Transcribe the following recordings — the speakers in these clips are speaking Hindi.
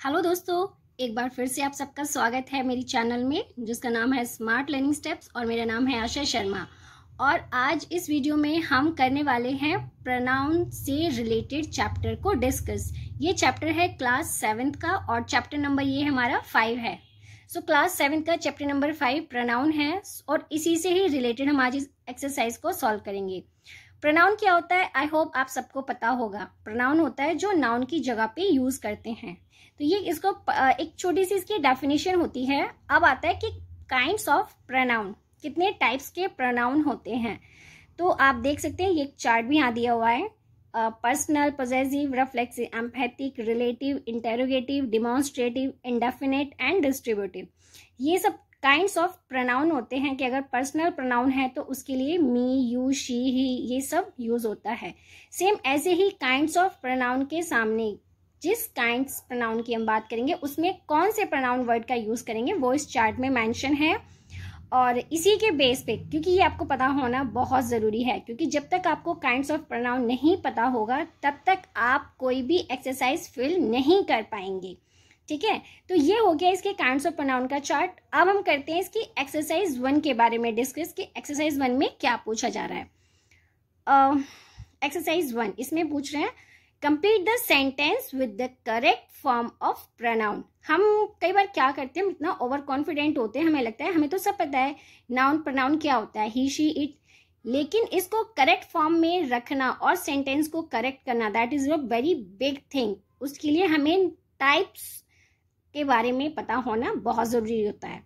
हेलो दोस्तों, एक बार फिर से आप सबका स्वागत है मेरी चैनल में, जिसका नाम है स्मार्ट लर्निंग स्टेप्स और मेरा नाम है आशा शर्मा। और आज इस वीडियो में हम करने वाले हैं प्रनाउन से रिलेटेड चैप्टर को डिस्कस ये चैप्टर है क्लास सेवेंथ का और चैप्टर नंबर ये हमारा फाइव है। सो क्लास सेवेंथ का चैप्टर नंबर फाइव प्रनाउन है और इसी से ही रिलेटेड हम आज इस एक्सरसाइज को सॉल्व करेंगे। प्रनाउन क्या होता है? आई होप आप सबको पता होगा। प्रनाउन होता है जो नाउन की जगह पे यूज़ करते हैं। तो ये इसको एक छोटी सी इसकी डेफिनेशन होती है। अब आता है कि काइंड्स ऑफ़ प्रनाउन कितने टाइप्स के प्रनाउन होते हैं। तो आप देख सकते हैं, ये एक चार्ट भी यहाँ दिया हुआ है। Personal possessive reflexive emphatic relative interrogative demonstrative indefinite and distributive ये सब काइंड्स ऑफ़ प्रनाउन होते हैं कि अगर पर्सनल प्रनाउन है तो उसके लिए मी यू शी ही ये सब यूज़ होता है। सेम ऐसे ही काइंड्स ऑफ़ प्रनाउन के सामने जिस काइंड्स प्रनाउन की हम बात करेंगे, उसमें कौन से प्रनाउन वर्ड का यूज़ करेंगे, वो इस चार्ट में मेंशन है। और इसी के बेस पे, क्योंकि ये आपको पता होना बहुत ज़रूरी है, क्योंकि जब तक आपको काइंड्स ऑफ़ प्रनाउन नहीं पता होगा, तब तक आप कोई भी एक्सरसाइज फिल नहीं कर पाएँगे। ठीक है? तो ये हो गया इसके काइंड्स ऑफ़ प्रनाउन का चार्ट अब हम करते हैं इसकी एक्सरसाइज वन के बारे में डिस्कस कि एक्सरसाइज वन में क्या पूछा जा रहा है। एक्सरसाइज uh, वन इसमें पूछ रहे हैं complete the sentence with the correct form of pronoun हम कई बार क्या करते हैं इतना ओवर कॉन्फिडेंट होते हैं हमें लगता है हमें तो सब पता है नाउन प्रनाउन क्या होता है ही शी इट लेकिन इसको करेक्ट फॉर्म में रखना और सेंटेंस को करेक्ट करना that is a very big thing उसके लिए हमें टाइप्स के बारे में पता होना बहुत ज़रूरी होता है।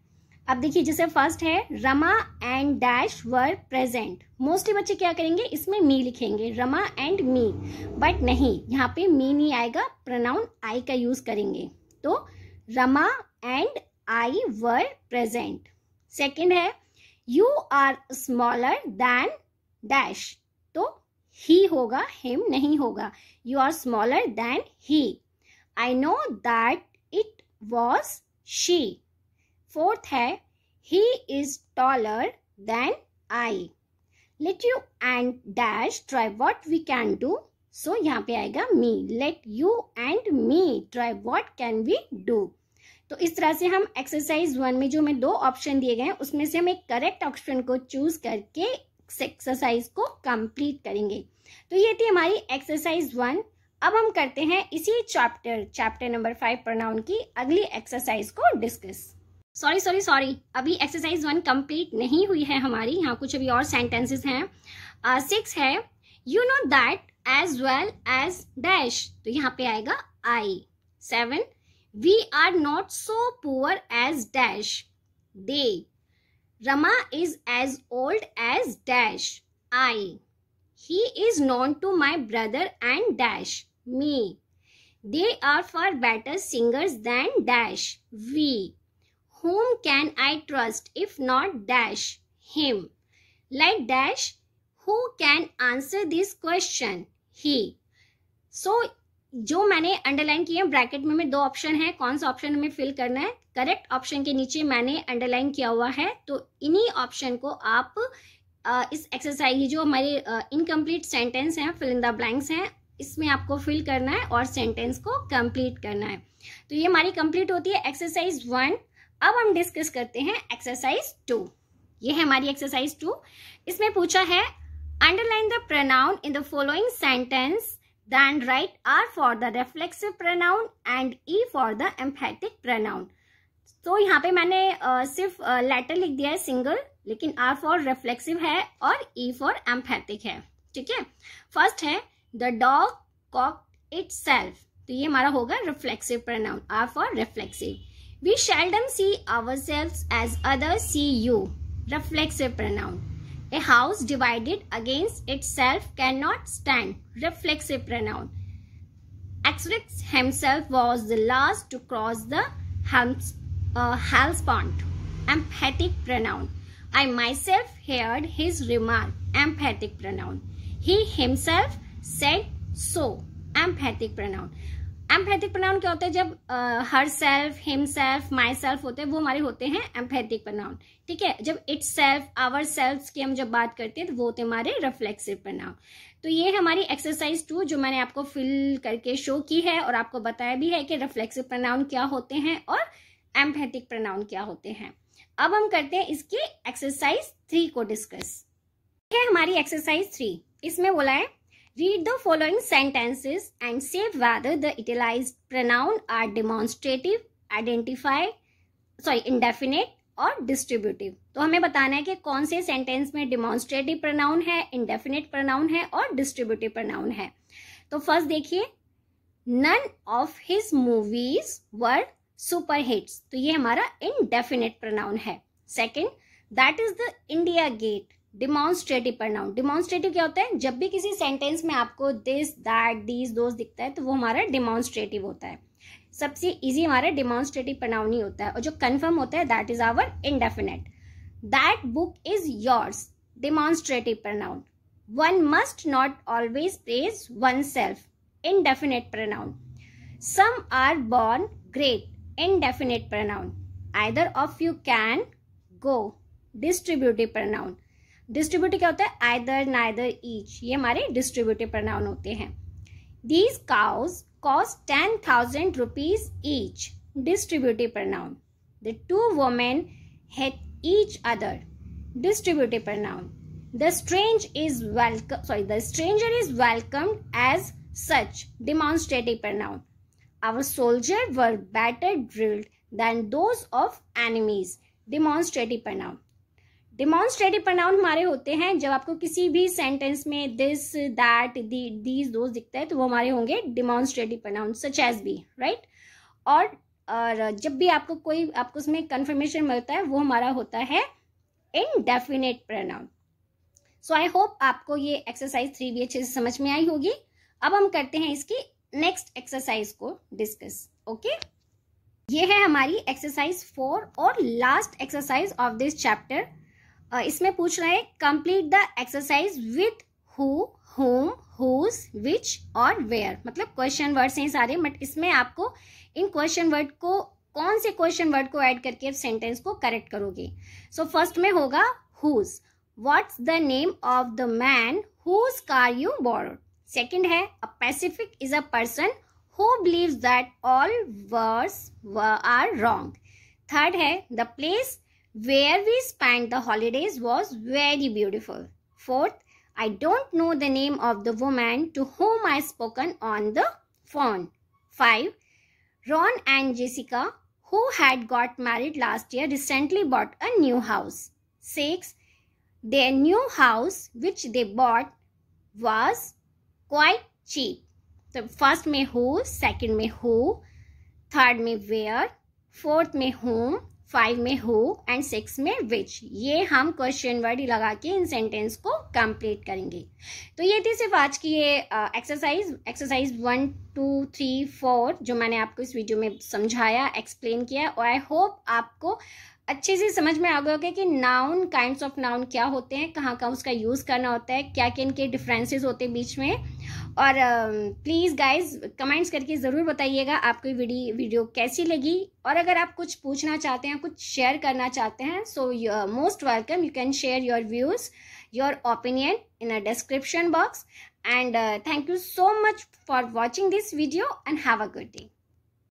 अब देखिए, जैसे फ़र्स्ट है, Rama and dash were present mostly बच्चे क्या करेंगे? इसमें मी लिखेंगे, रमा एंड मी बट नहीं, यहाँ पे मी नहीं आएगा प्रोनाउन आई का यूज़ करेंगे। तो Rama and I were present second है you are smaller than dash तो ही होगा हिम नहीं होगा। You are smaller than he I know that was she fourth है he is taller than I let you and dash try what we can do so यहाँ पे आएगा me let you and me try what can we do तो इस तरह से हम एक्सरसाइज वन में जो हमें दो ऑप्शन दिए गए हैं, उसमें से हम एक करेक्ट ऑप्शन को चूज़ करके एक्सरसाइज को कंप्लीट करेंगे। तो ये थी हमारी एक्सरसाइज वन अब हम करते हैं इसी chapter chapter number five pronoun की अगली एक्सरसाइज को डिस्कस सॉरी सॉरी सॉरी अभी एक्सरसाइज वन कंप्लीट नहीं हुई है हमारी। यहाँ कुछ अभी और सेंटेंसेस हैं। सिक्स uh, है you know that as well as dash तो यहाँ पे आएगा I seven we are not so poor as dash they Rama is as old as dash I he is known to my brother and dash me they are far better singers than dash we whom can I trust if not dash him? Like dash, who can answer this question? He. So, जो मैंने अंडरलाइन किए हैं ब्रैकेट में, में दो ऑप्शन है कौन सा ऑप्शन हमें फिल करना है करेक्ट ऑप्शन के नीचे मैंने अंडरलाइन किया हुआ है तो इन्हीं ऑप्शन को आप इस एक्सरसाइज जो हमारे इनकम्प्लीट सेंटेंस हैं फिल इन द ब्लैंक्स हैं इसमें आपको फिल करना है और सेंटेंस को कंप्लीट करना है। तो ये हमारी कंप्लीट होती है एक्सरसाइज वन अब हम डिस्कस करते हैं एक्सरसाइज टू ये है हमारी एक्सरसाइज टू इसमें पूछा है underline the pronoun in the following sentence then write R for the reflexive pronoun and E for the emphatic pronoun तो यहाँ पे मैंने सिर्फ़ लेटर लिख दिया है सिंगल लेकिन आर फॉर रिफ्लेक्सिव है और ई फॉर एम्फेटिक है। ठीक है? फ़र्स्ट है the dog cock itself तो ये हमारा होगा reflexive pronoun R for reflexive We seldom see ourselves as others see you. Reflexive pronoun. A house divided against itself cannot stand. Reflexive pronoun. Axrix himself was the last to cross the Helms, uh, Hellespont. Emphatic pronoun. I myself heard his remark. Emphatic pronoun. He himself said so Emphatic pronoun. Emphatic pronoun क्या होता है? जब herself himself myself होते हैं, वो हमारे होते हैं एम्पैथिक प्रनाउन ठीक है? जब इट सेल्फ आवर सेल्फ की हम जब बात करते हैं तो वो होते हैं हमारे रिफ्लेक्सिव प्रनाउन तो ये हमारी एक्सरसाइज टू जो मैंने आपको फिल करके शो की है और आपको बताया भी है कि रिफ्लेक्सिव प्रनाउन क्या होते हैं और एम्पैथिक प्रनाउन क्या होते हैं. अब हम करते हैं इसकी एक्सरसाइज थ्री को डिस्कस है हमारी एक्सरसाइज थ्री इसमें बोला है Read the following sentences and say whether the utilized pronoun are demonstrative, identify, sorry, indefinite और डिस्ट्रीब्यूटिव तो हमें बताना है कि कौन से सेंटेंस में डिमॉन्स्ट्रेटिव प्रनाउन है इंडेफिनेट प्रनाउन है और डिस्ट्रीब्यूटिव प्रनाउन है। तो फ़र्स्ट देखिए none of his movies were super hits तो ये हमारा इनडेफिनेट प्रनाउन है। Second that is the India Gate demonstrative pronoun demonstrative क्या होता है? जब भी किसी सेंटेंस में आपको दिस दैट दीज दोस्त दिखता है तो वो हमारा डिमॉन्स्ट्रेटिव होता है। सबसे इजी हमारा डिमॉन्स्ट्रेटिव प्रनाउन ही होता है। और जो कन्फर्म होता है that is our indefinite that book is yours demonstrative pronoun one must not always praise oneself indefinite pronoun some are born great indefinite pronoun either of you can go distributive pronoun distributive क्या होता है? आइदर नाइदर ईच ये हमारे डिस्ट्रीब्यूटिव प्रनाउन होते हैं। These cows cost ten thousand rupees each distributive pronoun. The two women hate each other distributive pronoun. The strange is welcome sorry the stranger is welcome as such demonstrative pronoun. Our soldier were better drilled than those of enemies. Demonstrative pronoun demonstrative pronoun हमारे होते हैं। जब आपको किसी भी सेंटेंस में दिस दैट दीज दोज दिखता है तो वो हमारे होंगे demonstrative pronoun such as be right और और जब भी आपको कोई, आपको उसमें कंफर्मेशन मिलता है, वो हमारा होता है indefinite pronoun so I hope आपको ये एक्सरसाइज थ्री भी अच्छे से समझ में आई होगी। अब हम करते हैं इसकी नेक्स्ट एक्सरसाइज को डिस्कस ओके okay? ये है हमारी एक्सरसाइज फोर और last exercise of this chapter इसमें पूछ रहा है complete the exercise with who whom whose which और वेयर मतलब क्वेश्चन वर्ड्स हैं सारे बट इसमें आपको इन क्वेश्चन वर्ड को कौन से क्वेश्चन वर्ड को ऐड करके सेंटेंस को करेक्ट करोगे? सो so, फ़र्स्ट में होगा whose what's the name of the man whose car you board second है a pacific is a person who believe that all words are wrong third है the place where we spent the holidays was very beautiful. Fourth, I don't know the name of the woman to whom I spoken on the phone. 5. Ron and Jessica, who had got married last year, recently bought a new house. 6. Their new house, which they bought, was quite cheap. So, first में who, second में who, third में where, fourth में whom, five में हु एंड सिक्स में विच ये हम क्वेश्चन वर्ड लगा के इन सेंटेंस को कंप्लीट करेंगे। तो ये थी सिर्फ़ आज की ये exercise exercise one two three four जो मैंने आपको इस वीडियो में समझाया एक्सप्लेन किया, और आई होप आपको अच्छे से समझ में आ गया होगा कि नाउन काइंड्स ऑफ़ नाउन क्या होते हैं, कहाँ कहाँ उसका यूज़ करना होता है क्या क्या इनके डिफरेंसेस होते हैं बीच में। और प्लीज़ गाइज़ कमेंट्स करके ज़रूर बताइएगा आपको वीडियो वीडियो कैसी लगी। और अगर आप कुछ पूछना चाहते हैं, कुछ शेयर करना चाहते हैं so most welcome you can share your views your opinion in a description box and thank you so much for watching this video and have a good day